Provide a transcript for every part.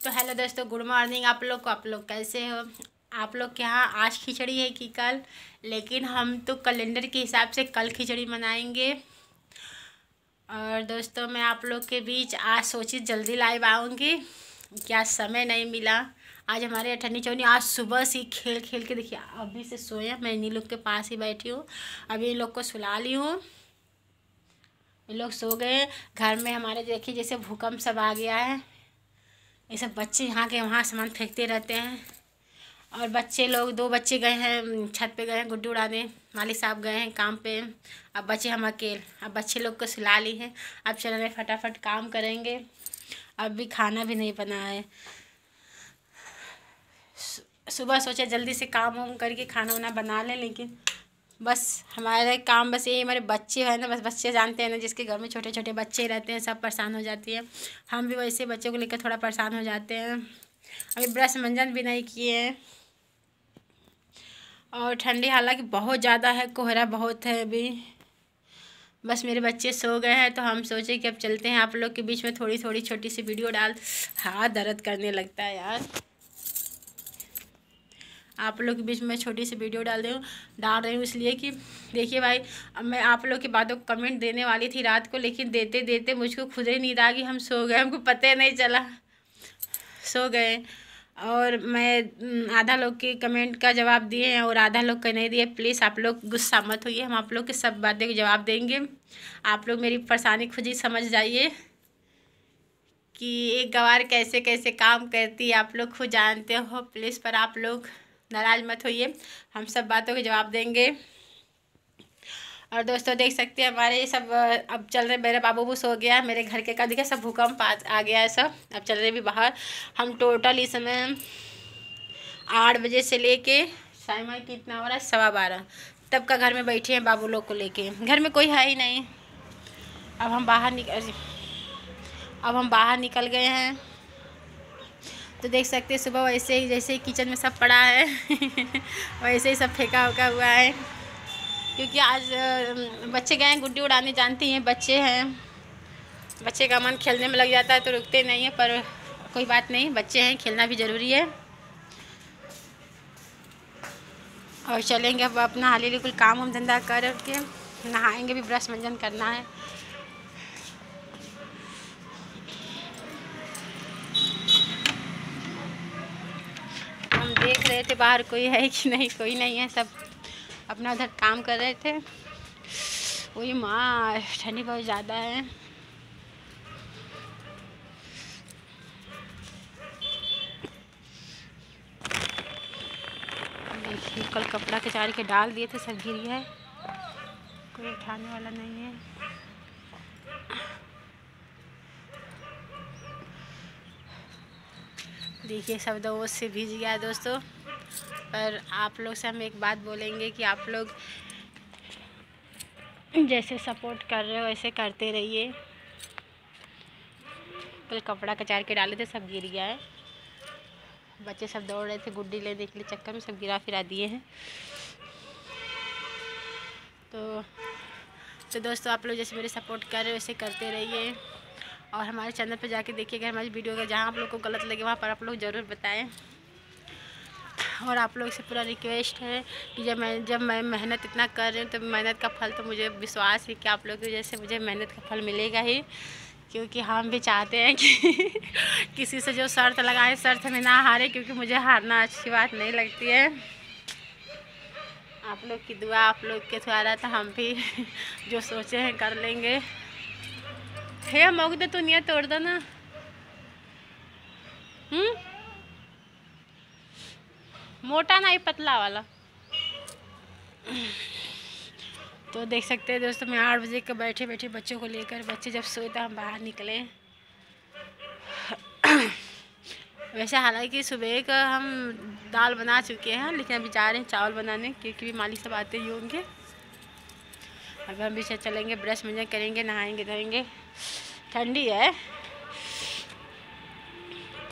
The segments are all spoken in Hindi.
तो हेलो दोस्तों गुड मॉर्निंग आप लोग को, आप लोग कैसे हो? आप लोग के यहाँ आज खिचड़ी है कि कल? लेकिन हम तो कैलेंडर के हिसाब से कल खिचड़ी मनाएँगे। और दोस्तों, मैं आप लोग के बीच आज सोची जल्दी लाइव आऊँगी। क्या समय नहीं मिला। आज हमारे अठन्नी चौनी आज सुबह से ही खेल खेल के देखिए, अभी से सोए मैं इन्हीं लोग के पास ही बैठी हूँ। अभी इन लोग को सुला ली हूँ। इन लोग सो गए। घर में हमारे देखिए, जैसे भूकंप सब आ गया है। ये सब बच्चे यहाँ के वहाँ सामान फेंकते रहते हैं। और बच्चे लोग, दो बच्चे गए हैं छत पे गए हैं गुड्डू उड़ाने। मालिक साहब गए हैं काम पे। अब बच्चे हम अकेले। अब बच्चे लोग को सुला ली हैं। अब चल रहे फटाफट काम करेंगे। अब भी खाना भी नहीं बना है। सुबह सोचा जल्दी से काम वाम करके खाना वाना बना लें, लेकिन बस हमारे काम बस यही, हमारे बच्चे हैं ना, बस बच्चे जानते हैं ना, जिसके घर में छोटे छोटे बच्चे रहते हैं, सब परेशान हो जाती है। हम भी वैसे बच्चों को लेकर थोड़ा परेशान हो जाते हैं। अभी ब्रश मंजन भी नहीं किए हैं। और ठंडी हालाँकि बहुत ज़्यादा है, कोहरा बहुत है अभी। बस मेरे बच्चे सो गए हैं तो हम सोचे कि अब चलते हैं आप लोग के बीच में थोड़ी थोड़ी छोटी सी वीडियो डाल। हाथ दर्द करने लगता है यार। आप लोग के बीच में छोटी सी वीडियो डाल रही हूँ, डाल रही हूँ इसलिए कि देखिए भाई मैं आप लोग की बातों को कमेंट देने वाली थी रात को, लेकिन देते देते मुझको खुद ही नींद आ गई, हम सो गए, हमको पता ही नहीं चला। सो गए। और मैं आधा लोग के कमेंट का जवाब दिए हैं और आधा लोग का नहीं दिए प्लीज़ आप लोग गुस्सा मत होइए, हम आप लोग के सब बातें का जवाब देंगे। आप लोग मेरी परेशानी खुद ही समझ जाइए कि एक गवार कैसे कैसे काम करती है, आप लोग खुद जानते हो प्लीज़ पर आप लोग। नाराज़ मत होइए। हम सब बातों के जवाब देंगे। और दोस्तों देख सकते हैं हमारे ये सब अब चल रहे मेरे बाबू बूस हो गया मेरे घर के का दिखे सब भूकंप आ, गया है सब। अब चल रहे भी बाहर। हम टोटल इस समय आठ बजे से लेके समय कितना हो रहा है? सवा बारह। तब का घर में बैठे हैं बाबू लोग को लेके। घर में कोई है ही नहीं। अब हम बाहर निकल अब हम बाहर निकल गए हैं। तो देख सकते हैं सुबह वैसे ही, जैसे ही किचन में सब पड़ा है, वैसे ही सब फेंका उका हुआ है। क्योंकि आज बच्चे गए हैं, गुड्डी उड़ाने, जानती हैं, बच्चे हैं। बच्चे का मन खेलने में लग जाता है तो रुकते नहीं है, पर कोई बात नहीं, बच्चे हैं, खेलना भी ज़रूरी है। और चलेंगे अब अपना हाली कुल काम वाम धंधा करके, नहाएँगे भी, ब्रश मंजन करना है। थे बाहर कोई है कि नहीं, कोई नहीं है, सब अपना उधर काम कर रहे थे। वही माँ, ठंडी बहुत ज़्यादा है। देखिए, कल कपड़ा के चार के डाल दिए थे, सब गिर है कोई उठाने वाला नहीं है। देखिए, सब दो से भीज गया, दोस्तों। पर आप लोग से हम एक बात बोलेंगे कि आप लोग जैसे सपोर्ट कर रहे हो वैसे करते रहिए। कल कपड़ा कचार के डाले थे, सब गिर गया है। बच्चे सब दौड़ रहे थे, गुड्डी लेने के लिए चक्कर में सब गिरा फिरा दिए हैं। तो तो दोस्तों, आप लोग जैसे मेरे सपोर्ट कर रहे हो वैसे करते रहिए। और हमारे चैनल पर जाके देखिएगा हमारी वीडियो का जहाँ आप लोग को गलत लगे, वहाँ पर आप लोग ज़रूर बताएँ। और आप लोग से पूरा रिक्वेस्ट है कि जब मैं जब मैं मेहनत इतना कर रही हूँ तो मेहनत का फल तो मुझे विश्वास है कि आप लोग की वजह से मुझे मेहनत का फल मिलेगा ही। क्योंकि हम भी चाहते हैं कि किसी से जो शर्त लगाए, शर्त में ना हारे, क्योंकि मुझे हारना अच्छी बात नहीं लगती है। आप लोग की दुआ, आप लोग के द्वारा तो हम भी जो सोचे हैं कर लेंगे। हे दे तो नहीं तोड़ दो ना। हम्म? मोटा ना ही पतला वाला। तो देख सकते हैं दोस्तों, मैं आठ बजे के बैठे बैठे बच्चों को लेकर, बच्चे जब सोए तो हम बाहर निकले। वैसे हालाँकि सुबह का हम दाल बना चुके हैं, लेकिन अभी जा रहे हैं चावल बनाने, क्योंकि भी मालिक सब आते ही होंगे। अब हम भी चलेंगे, ब्रश मंजन करेंगे, नहाएँगे, धोएँगे। ठंडी है।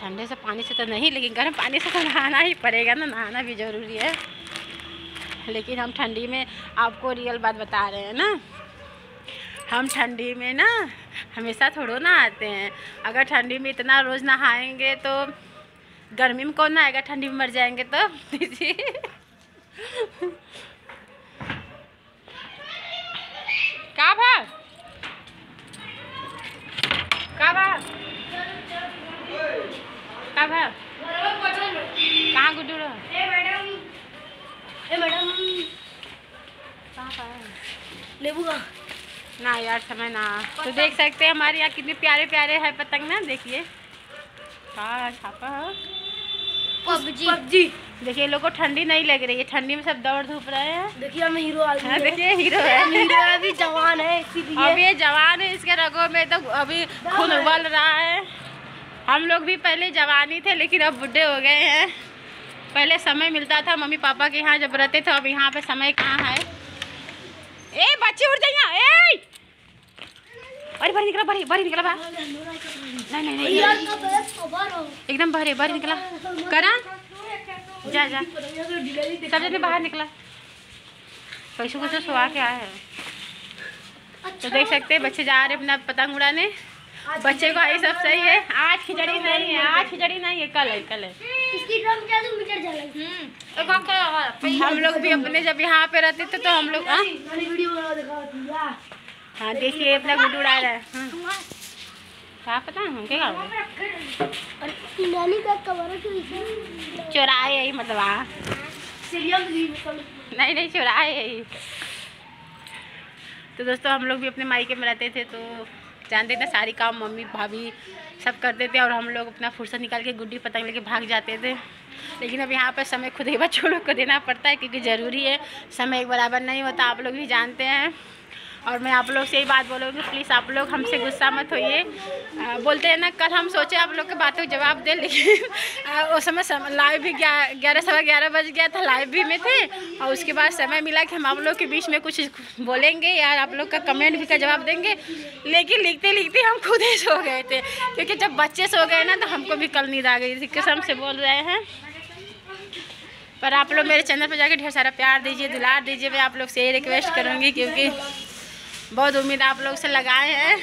ठंडे से पानी से तो नहीं, लेकिन गर्म पानी से तो नहाना ही पड़ेगा ना, नहाना भी ज़रूरी है। लेकिन हम ठंडी में आपको रियल बात बता रहे हैं ना। हम ठंडी में ना हमेशा थोड़ो ना आते हैं। अगर ठंडी में इतना रोज़ नहाएँगे तो गर्मी में कौन आएगा ठंडी में मर जाएँगे तो? दीदी क्या भा क्या भा क्या भा कहाँ गुड्डू रहा कहाँ पर है? लेबू का ना यार समय ना। तो देख सकते हैं हमारे यहाँ कितने प्यारे प्यारे है पतंग ना देखिए। हाँ छापा है। पबजी। पबजी। देखिए लोग को ठंडी नहीं लग रही है। ठंडी में सब दौड़ धूप रहे हैं। देखिए हम हीरो हाँ, देखिए हीरो है। हीरो अभी जवान है इसीलिए। अब ये जवान है इसके रगों में तो अभी खून उबल रहा है। हम लोग भी पहले जवानी थे लेकिन अब बुढ़े हो गए हैं। पहले समय मिलता था मम्मी पापा के यहाँ जब रहते थे अब यहाँ पे समय कहाँ है? ए बच्चे उठ जाइए। अरे बाहर निकला बाहर बाहर निकला बाहर नहीं नहीं नहीं हो? एकदम बाहर बाहर निकला। करा? जा जा। सब जने बाहर निकला। पैसों को तो सुहा के आए हैं। तो देख सकते हैं बच्चे जा रहे हैं अपना पतंग उड़ाने। बच्चे को ये सब सही है। आज खिचड़ी नहीं है आज खिचड़ी नहीं है कल है कल है। मीटर जला हम लोग भी अपने जब यहाँ पे रहते थे तो हम लोग हाँ? देखिए अपना गुड उड़ा रहा है। हाँ। क्या पता हम क्या तो चौराहे यही मतलब हाँ। मतलब नहीं नहीं चौराहे यही। तो दोस्तों हम लोग भी अपने मायके में रहते थे तो जानते थे सारी काम मम्मी भाभी सब करते थे और हम लोग अपना फुर्सत निकाल के गुड्डी पतंग लेके भाग जाते थे। लेकिन अब यहाँ पर समय खुद ही बच्चों लोग को देना पड़ता है क्योंकि ज़रूरी है समय एक बराबर नहीं होता आप लोग भी जानते हैं। और मैं आप लोग से ही बात बोलूँगी प्लीज़ आप लोग हमसे गुस्सा मत होइए। बोलते हैं ना, कल हम सोचे आप लोग के बातों का जवाब दें, लेकिन उस समय समय लाइव भी ग्यारह, सवा ग्यारह बज गया था लाइव भी में थे, और उसके बाद समय मिला कि हम आप लोग के बीच में कुछ बोलेंगे या आप लोग का कमेंट भी का जवाब देंगे। लेकिन लिखते लिखते हम खुद ही सो गए थे, क्योंकि जब बच्चे सो गए ना तो हमको भी कल नींद आ गई थी। कसम से बोल रहे हैं? पर आप लोग मेरे चैनल पर जाकर ढेर सारा प्यार दीजिए, दुलार दीजिए, मैं आप लोग से ये रिक्वेस्ट करूँगी, क्योंकि बहुत उम्मीद आप लोग से लगाए हैं।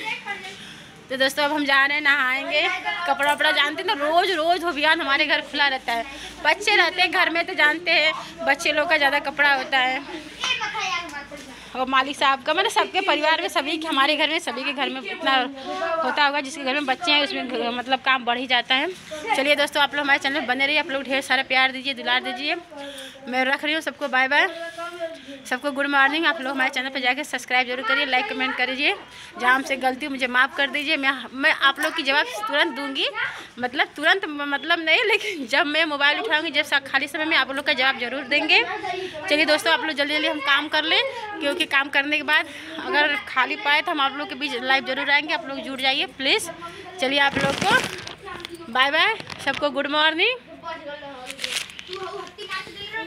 तो दोस्तों, अब हम जा रहे हैं, नहाएँगे। कपड़ा वपड़ा जानते हैं तो रोज़ रोज़ अभियान हमारे घर खुला रहता है। बच्चे रहते हैं घर में तो जानते हैं बच्चे लोग का ज़्यादा कपड़ा होता है। और मालिक साहब का मतलब सबके परिवार में, सभी हमारे घर में, सभी के घर में इतना होता होगा, जिसके घर में बच्चे हैं, उसमें मतलब काम बढ़ ही जाता है। चलिए दोस्तों, आप लोग हमारे चैनल में बने रहिए, आप लोग ढेर सारा प्यार दीजिए, दुलार दीजिए। मैं रख रही हूँ सबको बाय बाय। सबको गुड मॉर्निंग, आप लोग हमारे चैनल पर जाकर सब्सक्राइब ज़रूर करिए, लाइक कमेंट करिए। जहाँ हमसे गलती मुझे माफ़ कर दीजिए। मैं मैं आप लोग की जवाब तुरंत दूँगी मतलब तुरंत मतलब नहीं, लेकिन जब मैं मोबाइल उठाऊँगी, जब खाली समय में आप लोग का जवाब ज़रूर देंगे। चलिए दोस्तों, आप लोग जल्दी जल्दी हम काम कर लें, क्योंकि काम करने के बाद अगर खाली पाए तो हम आप लोग के बीच लाइव ज़रूर आएँगे। आप लोग जुड़ जाइए प्लीज़ चलिए आप लोग को बाय बाय सबको गुड मॉर्निंग